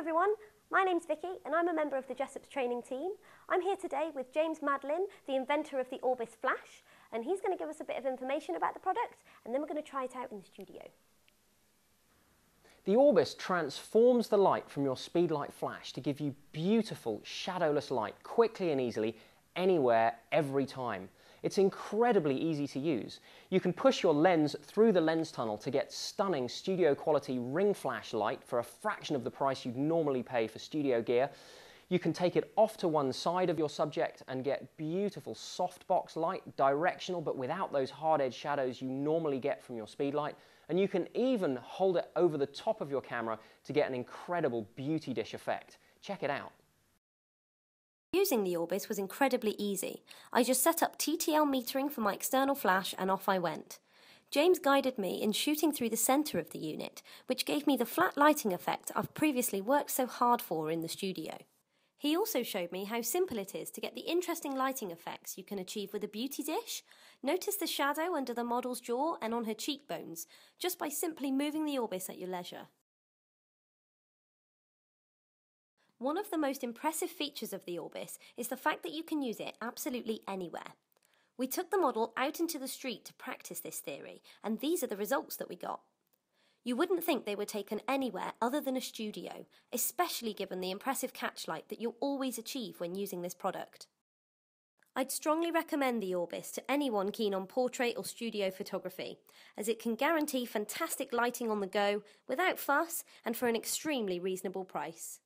everyone, my name's Vicky and I'm a member of the Jessops training team. I'm here today with James Madelin, the inventor of the Orbis Flash, and he's going to give us a bit of information about the product and then we're going to try it out in the studio. The Orbis transforms the light from your speedlight flash to give you beautiful shadowless light quickly and easily anywhere every time. It's incredibly easy to use. You can push your lens through the lens tunnel to get stunning studio quality ring flash light for a fraction of the price you'd normally pay for studio gear. You can take it off to one side of your subject and get beautiful softbox light, directional but without those hard edge shadows you normally get from your speedlight. And you can even hold it over the top of your camera to get an incredible beauty dish effect. Check it out. Using the Orbis was incredibly easy. I just set up TTL metering for my external flash and off I went. James guided me in shooting through the centre of the unit, which gave me the flat lighting effect I've previously worked so hard for in the studio. He also showed me how simple it is to get the interesting lighting effects you can achieve with a beauty dish. Notice the shadow under the model's jaw and on her cheekbones, just by simply moving the Orbis at your leisure. One of the most impressive features of the Orbis is the fact that you can use it absolutely anywhere. We took the model out into the street to practice this theory, and these are the results that we got. You wouldn't think they were taken anywhere other than a studio, especially given the impressive catchlight that you'll always achieve when using this product. I'd strongly recommend the Orbis to anyone keen on portrait or studio photography, as it can guarantee fantastic lighting on the go, without fuss, and for an extremely reasonable price.